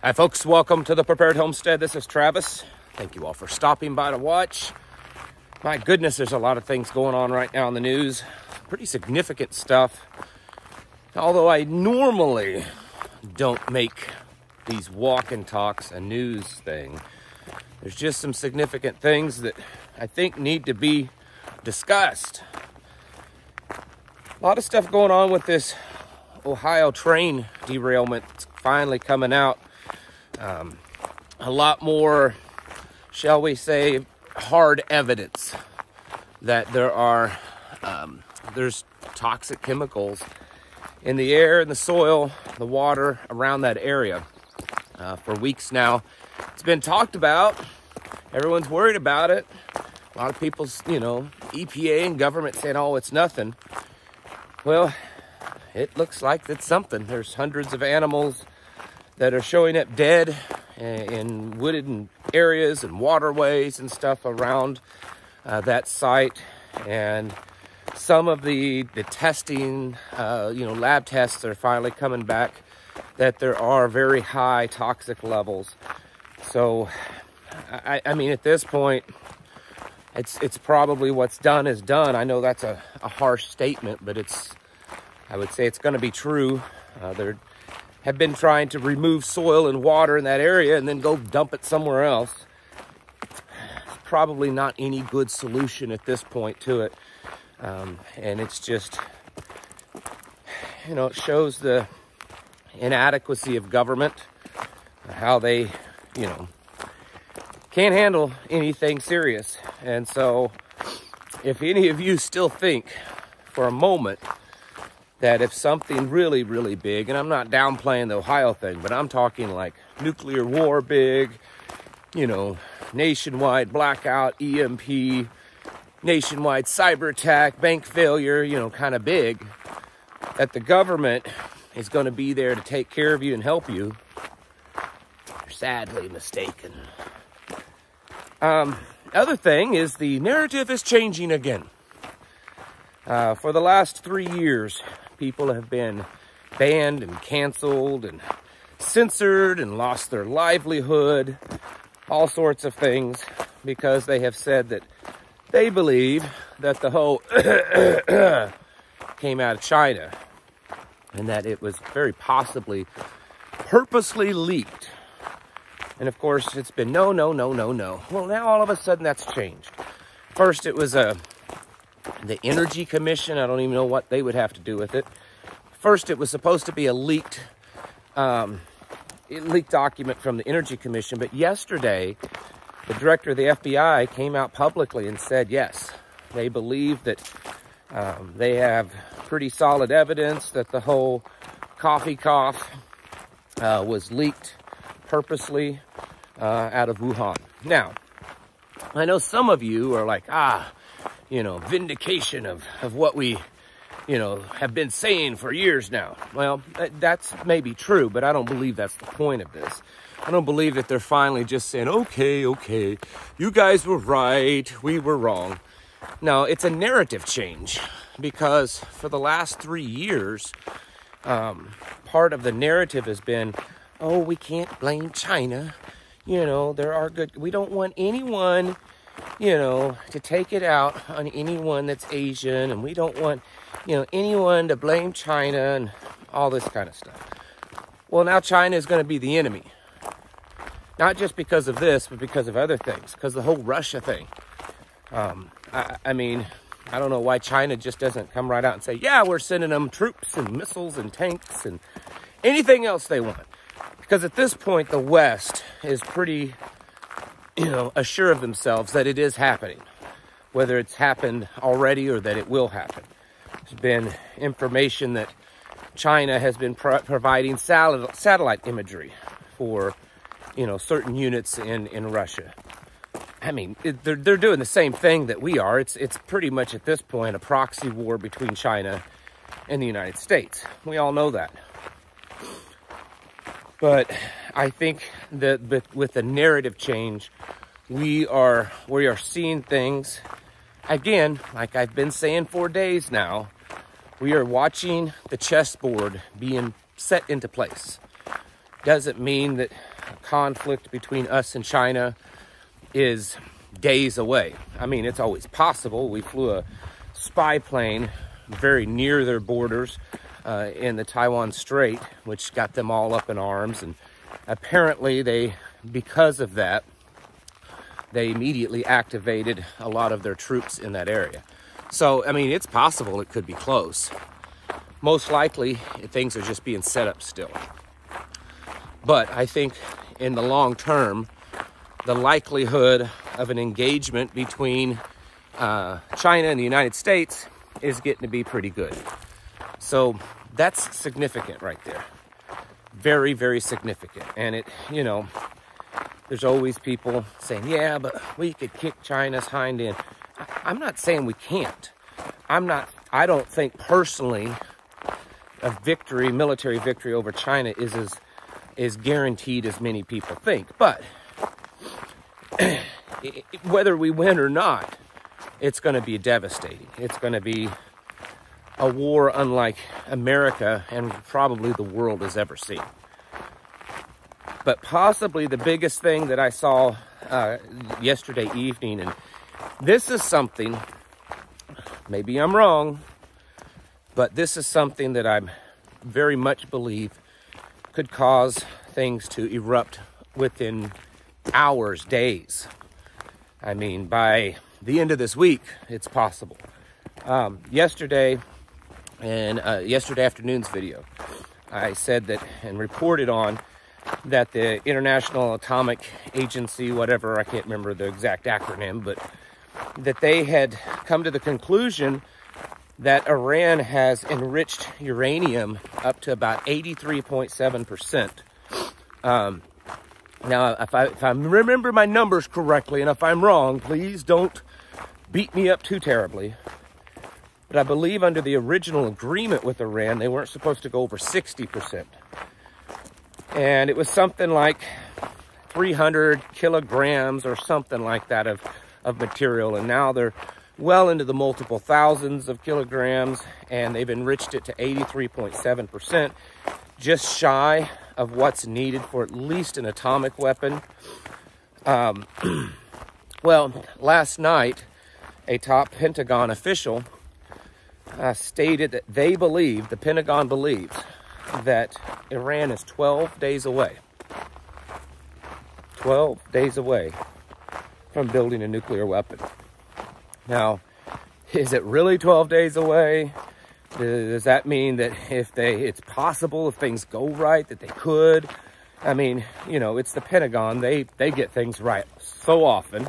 Hi, folks. Welcome to the Prepared Homestead. This is Travis. Thank you all for stopping by to watch. My goodness, there's a lot of things going on right now in the news. Pretty significant stuff. Although I normally don't make these walk and talks a news thing, there's just some significant things that I think need to be discussed. A lot of stuff going on with this Ohio train derailment it's finally coming out. Um, a lot more, shall we say, hard evidence that there are um, there's toxic chemicals in the air, in the soil, the water around that area. Uh, for weeks now, it's been talked about. Everyone's worried about it. A lot of people's, you know, EPA and government saying, "Oh, it's nothing." Well, it looks like it's something. There's hundreds of animals that are showing up dead in wooded areas and waterways and stuff around uh, that site. And some of the, the testing, uh, you know, lab tests are finally coming back that there are very high toxic levels. So, I, I mean, at this point, it's it's probably what's done is done. I know that's a, a harsh statement, but it's I would say it's going to be true. Uh, there have been trying to remove soil and water in that area and then go dump it somewhere else. Probably not any good solution at this point to it. Um, and it's just, you know, it shows the inadequacy of government, how they, you know, can't handle anything serious. And so, if any of you still think for a moment that if something really, really big, and I'm not downplaying the Ohio thing, but I'm talking like nuclear war big, you know, nationwide blackout, EMP, nationwide cyber attack, bank failure, you know, kind of big, that the government is going to be there to take care of you and help you, you're sadly mistaken. Um, other thing is the narrative is changing again. Uh, for the last three years, people have been banned and canceled and censored and lost their livelihood, all sorts of things, because they have said that they believe that the whole came out of China and that it was very possibly purposely leaked. And of course, it's been no, no, no, no, no. Well, now all of a sudden that's changed. First, it was a the Energy Commission. I don't even know what they would have to do with it. First, it was supposed to be a leaked, um, leaked document from the Energy Commission, but yesterday, the director of the FBI came out publicly and said, yes, they believe that um, they have pretty solid evidence that the whole coffee cough uh, was leaked purposely uh, out of Wuhan. Now, I know some of you are like, ah, you know, vindication of, of what we, you know, have been saying for years now. Well, that's maybe true, but I don't believe that's the point of this. I don't believe that they're finally just saying, okay, okay, you guys were right, we were wrong. No, it's a narrative change because for the last three years, um, part of the narrative has been, oh, we can't blame China. You know, there are good, we don't want anyone you know, to take it out on anyone that's Asian, and we don't want, you know, anyone to blame China and all this kind of stuff. Well, now China is going to be the enemy. Not just because of this, but because of other things, because the whole Russia thing. Um, I, I mean, I don't know why China just doesn't come right out and say, yeah, we're sending them troops and missiles and tanks and anything else they want. Because at this point, the West is pretty you know, assure of themselves that it is happening, whether it's happened already or that it will happen. There's been information that China has been pro providing satellite imagery for, you know, certain units in, in Russia. I mean, it, they're, they're doing the same thing that we are. It's, it's pretty much at this point a proxy war between China and the United States. We all know that. But I think that with the narrative change, we are we are seeing things again, like I've been saying for days now. We are watching the chessboard being set into place. Doesn't mean that conflict between us and China is days away. I mean, it's always possible. We flew a spy plane very near their borders uh, in the Taiwan Strait, which got them all up in arms. And apparently, they, because of that, they immediately activated a lot of their troops in that area. So, I mean, it's possible it could be close. Most likely, things are just being set up still. But I think in the long term, the likelihood of an engagement between uh, China and the United States is getting to be pretty good. So that's significant right there. Very, very significant. And it, you know, there's always people saying, yeah, but we could kick China's hind end. I'm not saying we can't. I'm not, I don't think personally a victory, military victory over China is as is guaranteed as many people think. But whether we win or not, it's going to be devastating. It's going to be a war unlike America and probably the world has ever seen. But possibly the biggest thing that I saw uh, yesterday evening, and this is something, maybe I'm wrong, but this is something that I very much believe could cause things to erupt within hours, days. I mean, by the end of this week, it's possible. Um, yesterday, and uh, yesterday afternoon's video, I said that and reported on that the International Atomic Agency, whatever, I can't remember the exact acronym, but that they had come to the conclusion that Iran has enriched uranium up to about 83.7%. Um, now, if I, if I remember my numbers correctly, and if I'm wrong, please don't beat me up too terribly. But I believe under the original agreement with Iran, they weren't supposed to go over 60%. And it was something like 300 kilograms or something like that of, of material. And now they're well into the multiple thousands of kilograms and they've enriched it to 83.7%, just shy of what's needed for at least an atomic weapon. Um, well, last night, a top Pentagon official uh, stated that they believe, the Pentagon believes, that Iran is 12 days away. 12 days away from building a nuclear weapon. Now, is it really 12 days away? Does that mean that if they, it's possible if things go right that they could? I mean, you know, it's the Pentagon. They, they get things right so often.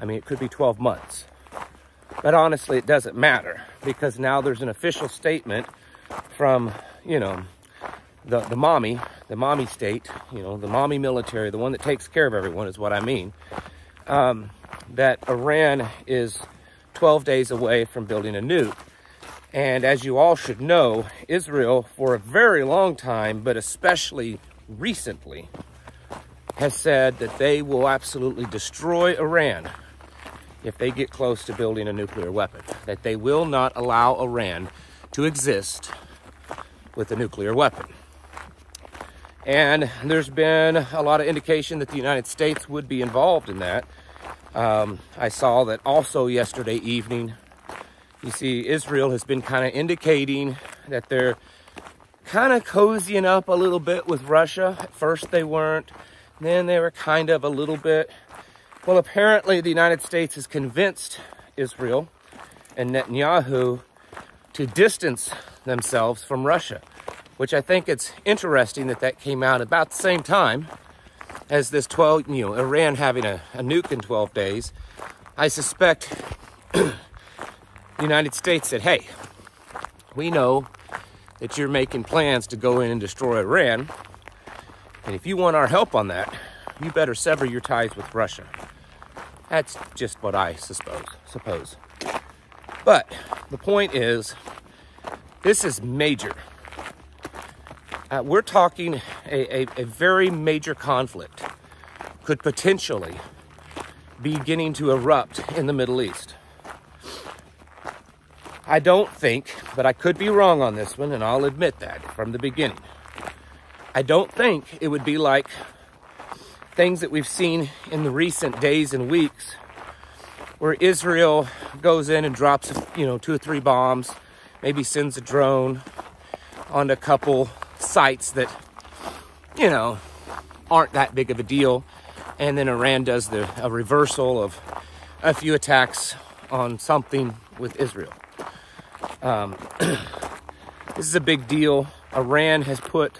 I mean, it could be 12 months. But honestly, it doesn't matter because now there's an official statement from, you know, the, the mommy, the mommy state, you know, the mommy military, the one that takes care of everyone is what I mean, um, that Iran is 12 days away from building a nuke. And as you all should know, Israel, for a very long time, but especially recently, has said that they will absolutely destroy Iran if they get close to building a nuclear weapon. That they will not allow Iran to exist with a nuclear weapon. And there's been a lot of indication that the United States would be involved in that. Um, I saw that also yesterday evening. You see, Israel has been kind of indicating that they're kind of cozying up a little bit with Russia. At first they weren't, then they were kind of a little bit. Well, apparently the United States has convinced Israel and Netanyahu to distance themselves from Russia, which I think it's interesting that that came out about the same time as this 12, you know, Iran having a, a nuke in 12 days, I suspect the United States said, hey, we know that you're making plans to go in and destroy Iran. And if you want our help on that, you better sever your ties with Russia. That's just what I suppose. suppose. But the point is, this is major. Uh, we're talking a, a, a very major conflict could potentially be beginning to erupt in the Middle East. I don't think, but I could be wrong on this one, and I'll admit that from the beginning. I don't think it would be like things that we've seen in the recent days and weeks where Israel goes in and drops, you know, two or three bombs, maybe sends a drone on a couple sites that, you know, aren't that big of a deal. And then Iran does the, a reversal of a few attacks on something with Israel. Um, this is a big deal. Iran has put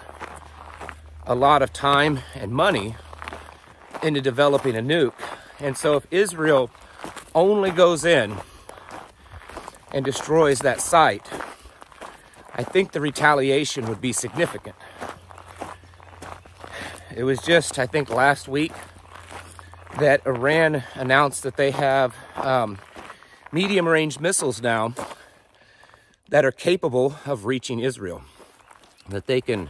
a lot of time and money into developing a nuke. And so if Israel only goes in and destroys that site, I think the retaliation would be significant. It was just, I think, last week that Iran announced that they have um, medium range missiles now that are capable of reaching Israel. That they can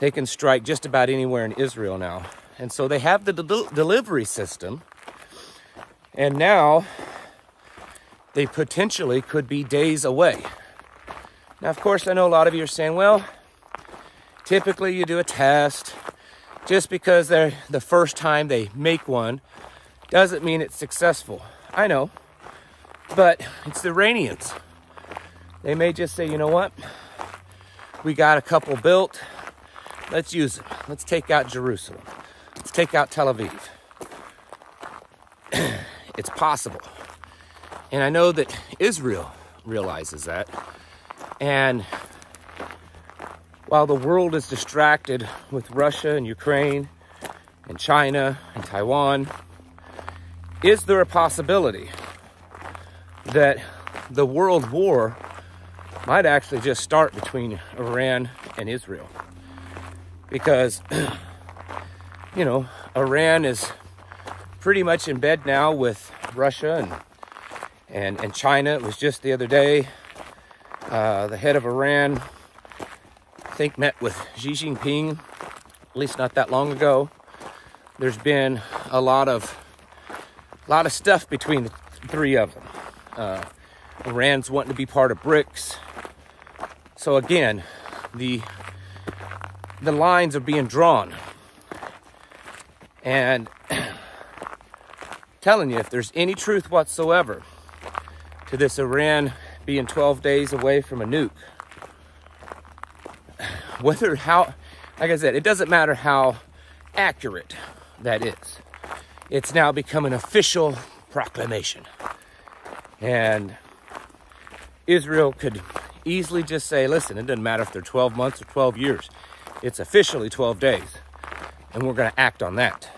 they can strike just about anywhere in Israel now. And so they have the de- delivery system. And now they potentially could be days away. Now, of course, I know a lot of you are saying, well, typically you do a test. Just because they're the first time they make one doesn't mean it's successful. I know. But it's the Iranians. They may just say, you know what? We got a couple built. Let's use them. Let's take out Jerusalem. Let's take out Tel Aviv. it's possible. And I know that Israel realizes that. And while the world is distracted with Russia and Ukraine and China and Taiwan, is there a possibility that the world war might actually just start between Iran and Israel? Because, you know, Iran is pretty much in bed now with Russia and and, and China. It was just the other day uh, the head of Iran, I think, met with Xi Jinping, at least not that long ago. There's been a lot of a lot of stuff between the three of them. Uh, Iran's wanting to be part of BRICS. So again, the the lines are being drawn. And telling you, if there's any truth whatsoever to this Iran being 12 days away from a nuke. Whether how, like I said, it doesn't matter how accurate that is. It's now become an official proclamation. And Israel could easily just say, listen, it doesn't matter if they're 12 months or 12 years. It's officially 12 days. And we're going to act on that.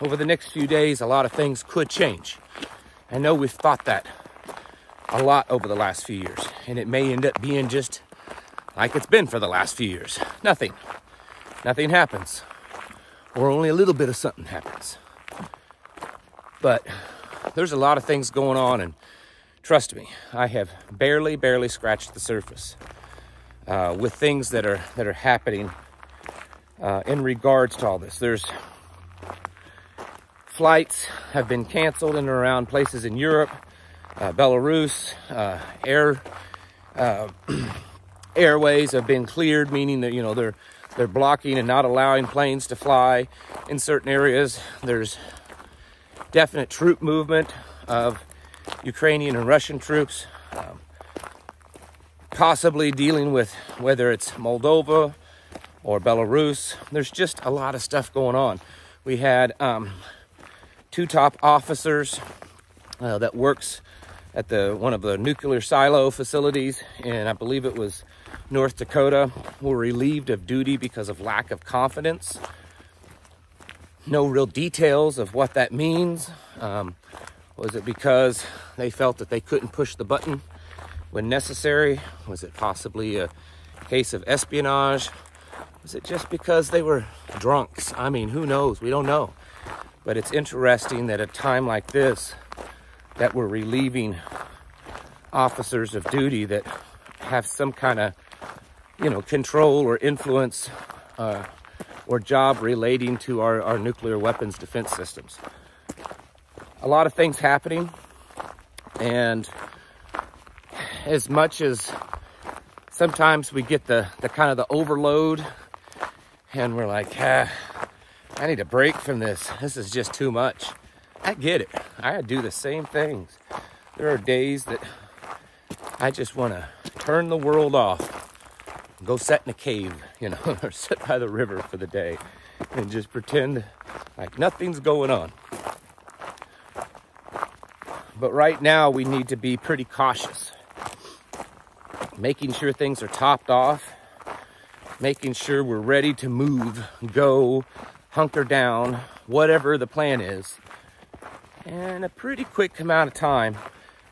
Over the next few days, a lot of things could change. I know we've thought that a lot over the last few years, and it may end up being just like it's been for the last few years. Nothing. Nothing happens. Or only a little bit of something happens. But there's a lot of things going on, and trust me, I have barely, barely scratched the surface uh, with things that are that are happening uh, in regards to all this. There's flights have been canceled in and around places in Europe, uh, Belarus, uh, air uh, airways have been cleared, meaning that you know they're they're blocking and not allowing planes to fly in certain areas. There's definite troop movement of Ukrainian and Russian troops, um, possibly dealing with whether it's Moldova or Belarus. There's just a lot of stuff going on. We had um, two top officers uh, that works at the one of the nuclear silo facilities and I believe it was North Dakota were relieved of duty because of lack of confidence. No real details of what that means. Um, was it because they felt that they couldn't push the button when necessary? Was it possibly a case of espionage? Was it just because they were drunks? I mean, who knows? We don't know. But it's interesting that at a time like this, that we're relieving officers of duty that have some kind of, you know, control or influence uh, or job relating to our, our nuclear weapons defense systems. A lot of things happening, and as much as sometimes we get the, the kind of the overload and we're like, ah, I need a break from this. This is just too much. I get it. I do the same things. There are days that I just want to turn the world off, go sit in a cave, you know, or sit by the river for the day and just pretend like nothing's going on. But right now, we need to be pretty cautious, making sure things are topped off, making sure we're ready to move, go, hunker down, whatever the plan is, in a pretty quick amount of time.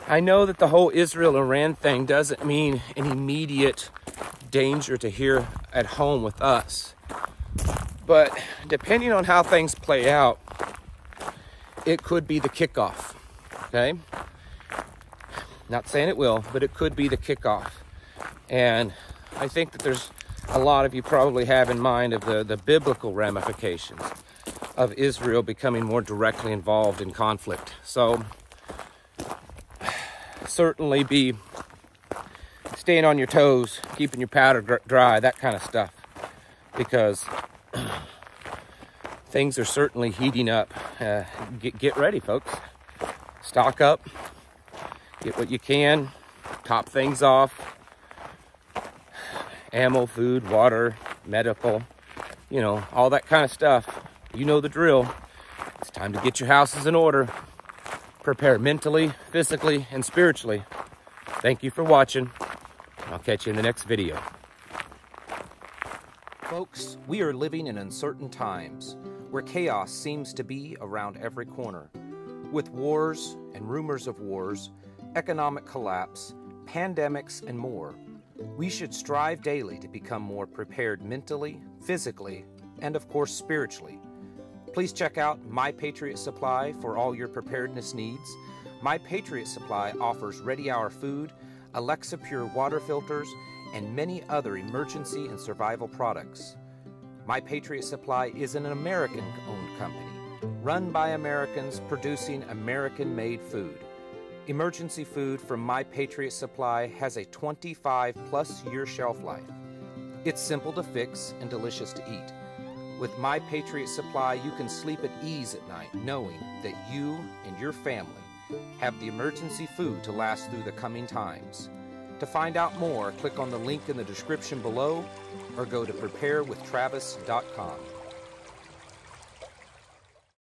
I know that the whole Israel Iran thing doesn't mean an immediate danger to here at home with us. But depending on how things play out, it could be the kickoff. Okay? Not saying it will, but it could be the kickoff. And I think that there's a lot of you probably have in mind of the, the biblical ramifications of Israel becoming more directly involved in conflict. So, certainly be staying on your toes, keeping your powder dry, that kind of stuff. Because things are certainly heating up. Uh, get, get ready, folks. Stock up, get what you can, top things off. Ammo, food, water, medical, you know, all that kind of stuff. You know the drill. It's time to get your houses in order. Prepare mentally, physically, and spiritually. Thank you for watching. I'll catch you in the next video. Folks, we are living in uncertain times where chaos seems to be around every corner. With wars and rumors of wars, economic collapse, pandemics, and more, we should strive daily to become more prepared mentally, physically, and of course spiritually. Please check out My Patriot Supply for all your preparedness needs. My Patriot Supply offers Ready Hour food, Alexa Pure water filters, and many other emergency and survival products. My Patriot Supply is an American owned company, run by Americans producing American made food. Emergency food from My Patriot Supply has a 25 plus year shelf life. It's simple to fix and delicious to eat. With My Patriot Supply, you can sleep at ease at night knowing that you and your family have the emergency food to last through the coming times. To find out more, click on the link in the description below or go to preparewithtravis.com.